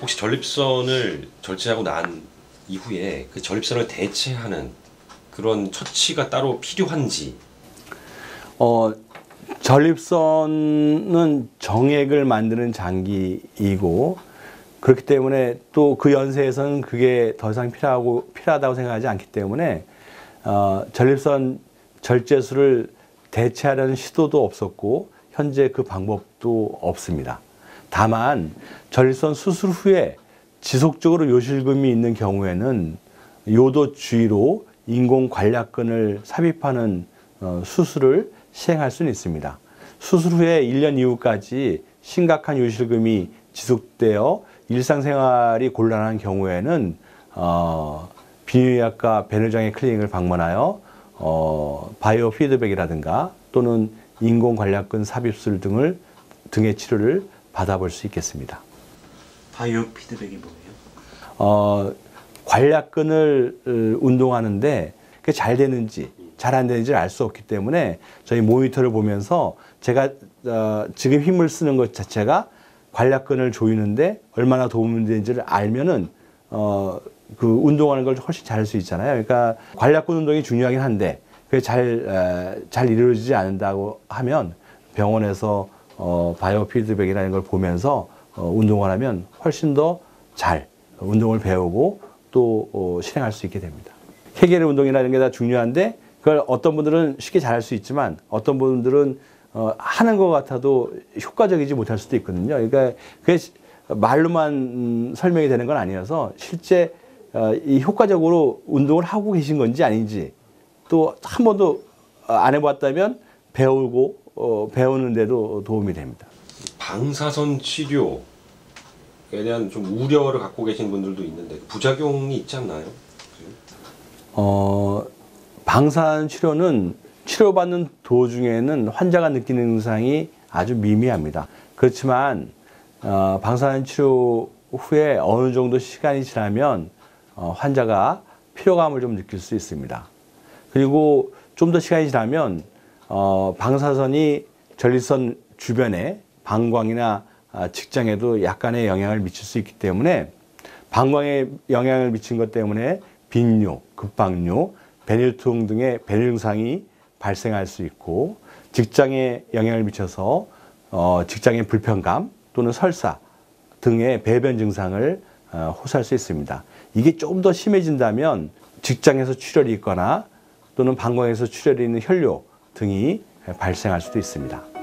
혹시 전립선을 절제하고 난 이후에 그 전립선을 대체하는 그런 처치가 따로 필요한지? 어, 전립선은 정액을 만드는 장기이고 그렇기 때문에 또 그 연세에서는 그게 더 이상 필요하고 필요하다고 생각하지 않기 때문에 어, 전립선 절제술을 대체하려는 시도도 없었고 현재 그 방법도 없습니다. 다만 전립선 수술 후에 지속적으로 요실금이 있는 경우에는 요도 주위로 인공 관략근을 삽입하는 어, 수술을 시행할 수는 있습니다. 수술 후에 1년 이후까지 심각한 요실금이 지속되어 일상생활이 곤란한 경우에는 어, 비뇨기과 배뇨장애 클리닉을 방문하여 어, 바이오 피드백이라든가 또는 인공 관략근 삽입술 등을 등의 치료를 받아볼 수 있겠습니다. 바이오 피드백이 뭐예요? 어, 관략근을 어, 운동하는데 그게 잘 되는지 잘 안 되는지를 알 수 없기 때문에 저희 모니터를 보면서 제가 어, 지금 힘을 쓰는 것 자체가 관략근을 조이는데 얼마나 도움이 되는지를 알면은 어, 그 운동하는 걸 훨씬 잘할 수 있잖아요. 그러니까 관략근 운동이 중요하긴 한데 그게 잘, 에, 잘 이루어지지 않는다고 하면 병원에서 어, 바이오 피드백이라는 걸 보면서 어, 운동을 하면 훨씬 더 잘 운동을 배우고 또 어, 실행할 수 있게 됩니다. 케겔 운동이라는 게 다 중요한데 그걸 어떤 분들은 쉽게 잘할 수 있지만 어떤 분들은 어, 하는 것 같아도 효과적이지 못할 수도 있거든요. 그러니까 그게 말로만 음, 설명이 되는 건 아니어서 실제 어, 이 효과적으로 운동을 하고 계신 건지 아닌지 또 한 번도 어, 안 해봤다면 배우고 어, 배우는데도 도움이 됩니다. 방사선 치료에 대한 좀 우려를 갖고 계신 분들도 있는데 부작용이 있지 않나요? 어, 방사선 치료는 치료받는 도중에는 환자가 느끼는 증상이 아주 미미합니다. 그렇지만 어, 방사선 치료 후에 어느 정도 시간이 지나면 어, 환자가 피로감을 좀 느낄 수 있습니다. 그리고 좀 더 시간이 지나면 어, 방사선이 전립선 주변에 방광이나 아, 직장에도 약간의 영향을 미칠 수 있기 때문에 방광에 영향을 미친 것 때문에 빈뇨, 급박뇨, 배뇨통 등의 배뇨 증상이 발생할 수 있고 직장에 영향을 미쳐서 어, 직장의 불편감 또는 설사 등의 배변 증상을 어, 호소할 수 있습니다. 이게 좀 더 심해진다면 직장에서 출혈이 있거나 또는 방광에서 출혈이 있는 혈뇨 등이 발생할 수도 있습니다.